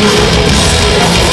Música